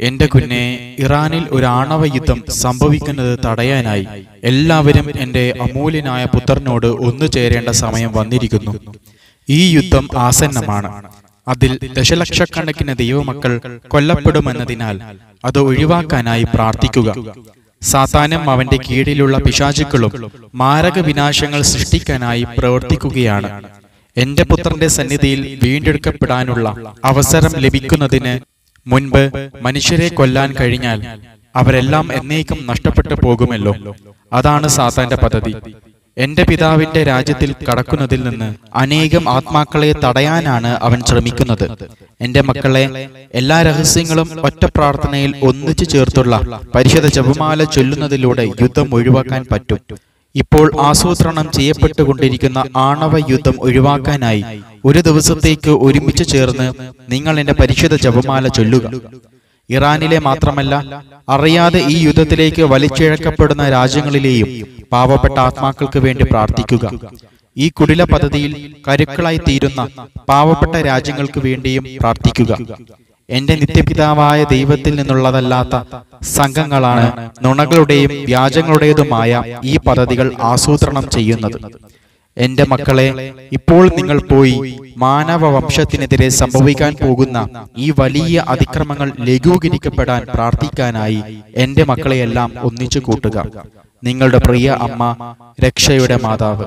എന്റെ കുഞ്ഞെ ഇറാനിൽ ഒരു ആണവ യുദ്ധം സംഭവിക്കുന്നത് തടയാനായി. എല്ലാവരും എന്റെ അമൂല്യനായ പുത്രനോട് ഒന്നു ചേരേണ്ട സമയം വന്നിരിക്കുന്നു. ഈ യുദ്ധം ആസന്നമാണ്. അതിൽ ദശലക്ഷക്കണക്കിന് ദൈവമക്കൾ കൊല്ലപ്പെടുമെന്നതിനാൽ അത് ഒഴിവാക്കാനായി പ്രാർത്ഥിക്കുക. സാത്താനും അവന്റെ കീഴിലുള്ള പിശാചുക്കളും മാരക വിനാശങ്ങൾ സൃഷ്ടിക്കാനായി പ്രവർത്തിക്കുകയാണ്. എന്റെ പുത്രന്റെ സന്നിധിയിൽ വീണ്ടെടുക്കപ്പെടാനുള്ള അവസരം ലഭിക്കുന്നതിന് മുൻപ് മനുഷ്യരെ കൊല്ലാൻ കഴിഞ്ഞാൽ അവരെല്ലാം എന്നേക്കും നഷ്ടപ്പെട്ടു പോകുമല്ലോ. അതാണ് സാത്താന്റെ പദ്ധതി. എന്റെ പിതാവിന്റെ രാജ്യത്തിൽ കടക്കുന്നതിൽ നിന്ന് അനേകം ആത്മാക്കളെ തടയാനാണ് അവൻ ശ്രമിക്കുന്നത്. എന്റെ മക്കളെ എല്ലാ രഹസ്യങ്ങളും ഒറ്റ പ്രാർത്ഥനയിൽ ഒന്നിച്ചു ചേർത്തുള്ള പരിശുദ്ധ ജപമാല ചൊല്ലുന്നതിലൂടെ യുദ്ധം ഒഴിവാക്കാൻ പറ്റും. ഇപ്പോൾ ആസൂത്രണം ചെയ്യപ്പെട്ടുകൊണ്ടിരിക്കുന്ന ആണവ യുദ്ധം ഒഴിവാക്കാനായി ഒരു ദിവസത്തേക്ക് ഒരുമിച്ച് ചേർന്ന് നിങ്ങൾ എന്റെ പരിശുദ്ധ ജപമാല ചൊല്ലുക. ഇറാനിലെ മാത്രമല്ല അറിയാതെ ഈ യുദ്ധത്തിലേക്ക് വലിച്ചിഴക്കപ്പെടുന്ന രാജ്യങ്ങളിലെയും പാവപ്പെട്ട ആത്മാക്കൾക്ക് വേണ്ടി പ്രാർത്ഥിക്കുക. ഈ കുടില പദ്ധതിയിൽ കരുക്കളായി തീരുന്ന പാവപ്പെട്ട രാജ്യങ്ങൾക്ക് വേണ്ടിയും പ്രാർത്ഥിക്കുക. എന്റെ നിത്യപിതാവായ ദൈവത്തിൽ നിന്നുള്ളതല്ലാത്ത സംഘങ്ങളാണ് നുണകളുടെയും വ്യാജങ്ങളുടേതുമായ ഈ പദ്ധതികൾ ആസൂത്രണം ചെയ്യുന്നത്. എന്റെ മക്കളെ ഇപ്പോൾ നിങ്ങൾ പോയി മാനവ വംശത്തിനെതിരെ സംഭവിക്കാൻ പോകുന്ന ഈ വലിയ അതിക്രമങ്ങൾ ലഘൂകരിക്കപ്പെടാൻ പ്രാർത്ഥിക്കാനായി എന്റെ മക്കളെയെല്ലാം ഒന്നിച്ചു കൂട്ടുക. നിങ്ങളുടെ പ്രിയ അമ്മ രക്ഷയുടെ മാതാവ്.